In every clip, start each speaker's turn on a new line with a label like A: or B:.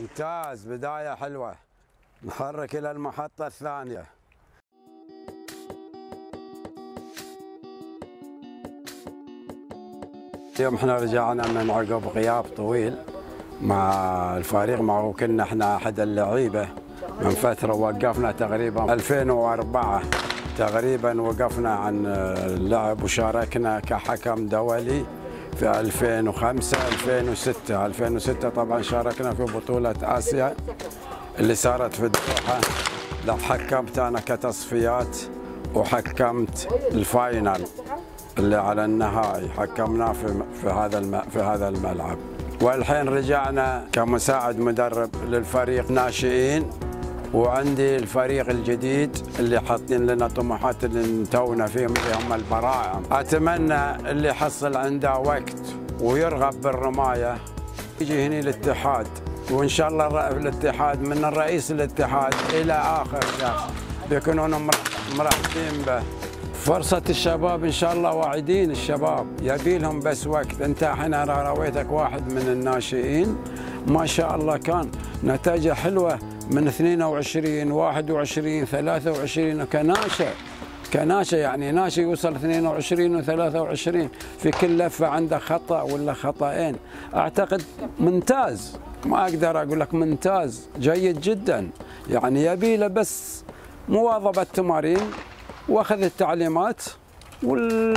A: ممتاز بداية حلوة. نحرك إلى المحطة الثانية. اليوم إحنا رجعنا من عقب غياب طويل مع الفريق مع كنا إحنا أحد اللعيبة. من فترة وقفنا تقريبا 2004 تقريبا وقفنا عن اللعب وشاركنا كحكم دولي. في 2005 2006 2006 طبعا شاركنا في بطولة آسيا اللي صارت في الدوحة. لا حكمت أنا كتصفيات وحكمت الفاينل اللي على النهائي حكمناه في في هذا. في هذا الملعب. والحين رجعنا كمساعد مدرب للفريق ناشئين. وعندي الفريق الجديد اللي حاطين لنا طموحات اللي تونا فيهم اللي هم البراعم. أتمنى اللي يحصل عنده وقت ويرغب بالرماية يجي هنا الاتحاد وإن شاء الله الاتحاد من الرئيس الاتحاد إلى آخر شخص بيكونون مرحبين به. فرصة الشباب إن شاء الله واعدين الشباب. يبي لهم بس وقت. أنت الحين أنا رويتك واحد من الناشئين. ما شاء الله كان نتائجه حلوة. من 22 21 23 كناشئ كناشئ يعني ناشئ يوصل 22 و23 في كل لفة عنده خطأ ولا خطأين. أعتقد ممتاز. ما أقدر أقول لك ممتاز. جيد جدا. يعني يبي له بس مواظبة تمارين وأخذ التعليمات وال...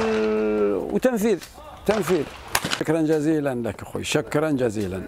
A: وتنفيذ. تنفيذ. شكرا جزيلا لك أخوي. شكرا جزيلا.